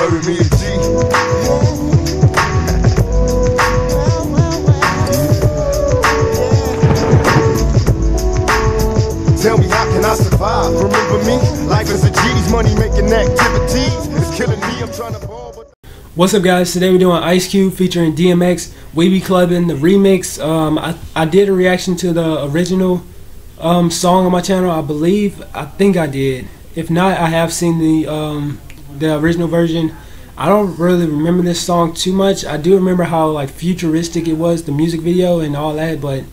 Me. Tell me how can I survive? Remember me? Life is a G's, money making activities. It's killing me. I'm trying to ball. What's up, guys? Today we're doing Ice Cube featuring DMX, We Be Clubbing, the remix. Um, I, I did a reaction to the original um, song on my channel, I believe. I think I did. If not, I have seen the um, the original version. I don't really remember this song too much. I do remember how like futuristic it was, the music video and all that. But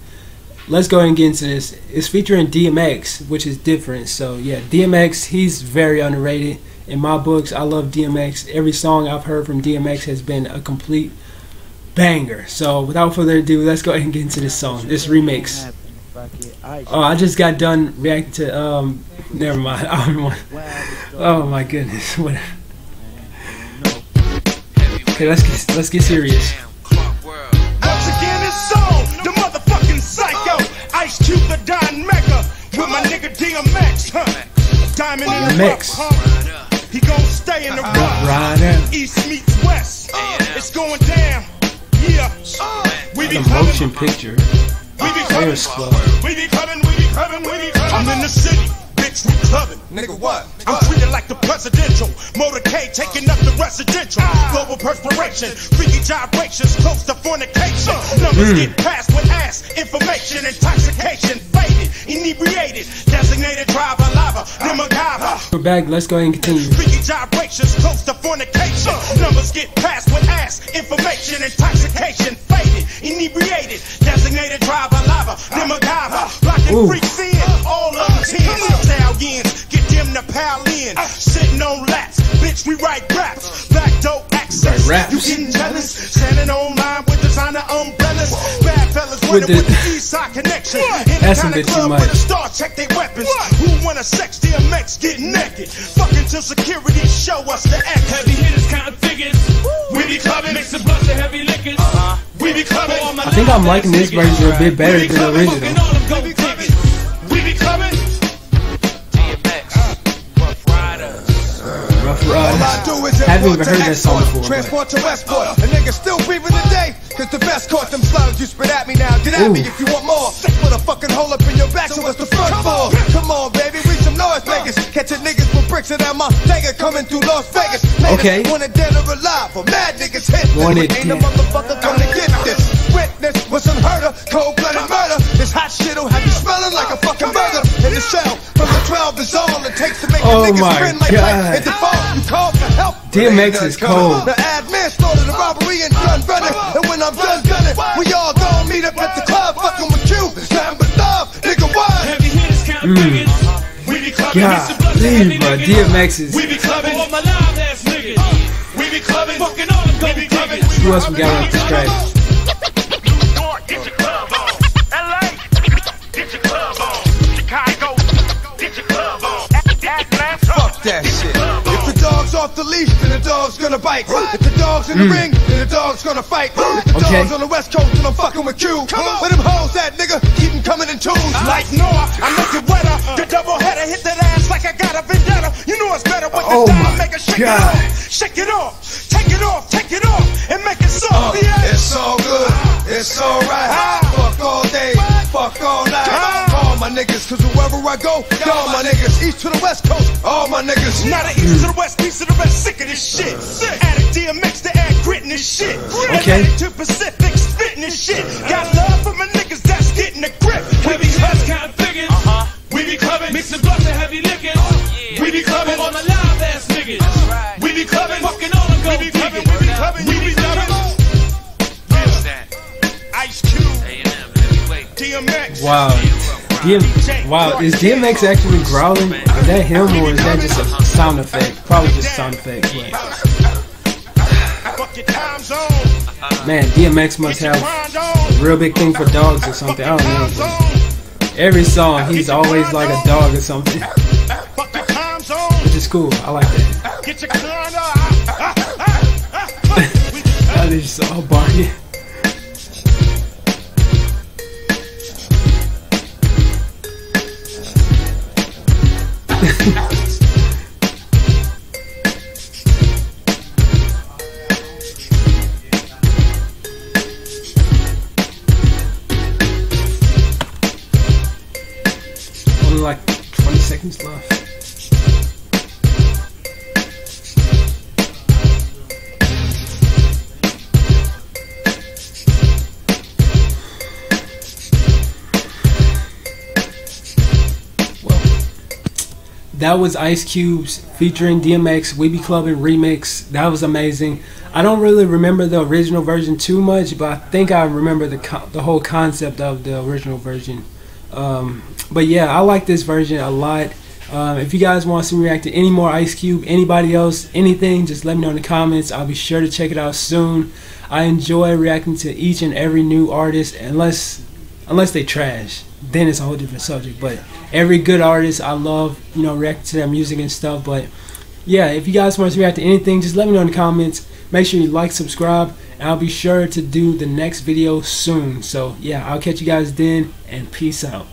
let's go ahead and get into this. It's featuring DMX, which is different. So yeah, DMX, he's very underrated in my books. I love DMX. Every song I've heard from DMX has been a complete banger. So without further ado, let's go ahead and get into this song, this remix. Oh, I just got done reacting to. Um, never mind. I don't want. Oh my goodness. What? Okay, let's get let's get serious. Once again, it's on the motherfucking psycho. Ice Cube the Don Mega with my nigga DMX, huh? Diamond in the DMX. rough, huh? He gon' stay in the rough. Rider. East meets west. It's going down. Yeah. We be motion picture. We be coming. Slow. We be coming. We be coming. We be coming. I'm in the city. Bitch, we clubbing. Nigga, what? I'm treated like the presidential. Motorcade taking up the residential. Global perspiration, freaky gyrations, close to fornication. Numbers get hmm. passed with ass, information, intoxication, faded, inebriated, designated driver, lava, then MacGyver. We're back. Let's go ahead and continue. Freaky gyrations, close to fornication. Numbers get passed with ass, information, intoxication, faded, inebriated, designated driver, lava, then MacGyver. Blocking Ooh. freaks in, all of them tens, stallions, get them to pal in. Sitting on laps, bitch, we write raps. Black dope access. Write. You getting jealous? Standing on line with designer umbrellas. Bad fellas With the- with the east side connection. In That's the a kind bit of too club much. where the star check their weapons. Who wanna sex DMX get naked? Fucking till security show us the X. Heavy hitters, kind of I think I'm liking this version a bit better than the original. all We be clubbing. diggers. We be clubbing. Rough All I do is Haven't even heard that song before, Transport to Westport. A nigga still breathing today. Cause the best caught them slugs you spit at me now. Get at me if you want more. Put a fucking hole up in your back, so what's the front for? Come on, baby, we some noise makers. Catching niggas with bricks and I'm a nigga coming through Las Vegas. Haters Okay. Wanted dead or alive, for mad niggas hit. this. Wanted Ain't a motherfucker come unheard cold blooded murder. This hot shit'll have you smelling like a fucking burger. In the shell, from the 12 is all it takes to make Oh a nigga my like God. light. Hit the phone, you call for help. DMX is cold. The ad man started a robbery and gun running. And when I'm done gunning, we all gon' meet up at the club fucking with you. Nothing but love, nigga, what? Heavy hitters, kind of mm. figures. We be clubbing. God, leave, bro. DMX is. We be clubbing. All my live ass niggas. We be clubbing. Fucking all them We gold be clubbing. Who else we got on this track? Off the leash, then the dog's gonna bite. If the dog's in the ring, then the dog's gonna fight. If the Okay. dog's on the west coast, then I'm fucking with you. Where them hoes at, nigga? Keep 'em coming in twos. Like Noah, I make it wetter. The double header hit that ass like I got a vendetta. You know it's better with Oh the my dime. Make it shake God. it off. Shake it off. Take it off. Take it off. And make it soft. Uh, yeah. It's all good, it's alright. Niggas, cause wherever I go, all my niggas. East to the west coast, all my niggas. Now the east to the west, east to the west, sick of this shit. Addict DMX to add grit in this shit. Okay. Atlantic to Pacific, spitting this shit. Got love for my niggas that's getting a grip. We Heavy be hitters, clubbing. kind of figures. We be clubbing. Mix a bunch of heavy liquors. We be clubbing. All my live ass niggas. We be clubbing. Fucking all them We be clubbing. We be clubbing. We be clubbing. Ice Cube. DMX. Wow. DM, wow, is DMX actually growling? Is that him or is that just a sound effect? Probably just sound effect. But man, DMX must have a real big thing for dogs or something. I don't know. But every song, he's always like a dog or something, which is cool. I like that. Get your That is just Only like 20 seconds left. That was Ice Cube's featuring DMX We Be Clubbing remix. That was amazing. I don't really remember the original version too much, but I think I remember the the whole concept of the original version. Um, but yeah, I like this version a lot. Um, if you guys want to see me react to any more Ice Cube, anybody else, anything, just let me know in the comments. I'll be sure to check it out soon. I enjoy reacting to each and every new artist, unless unless they trash. Then it's a whole different subject. But every good artist, I love, you know, react to their music and stuff. But yeah, if you guys want to react to anything, just let me know in the comments. Make sure you like, subscribe, and I'll be sure to do the next video soon. So yeah, I'll catch you guys then, and peace out.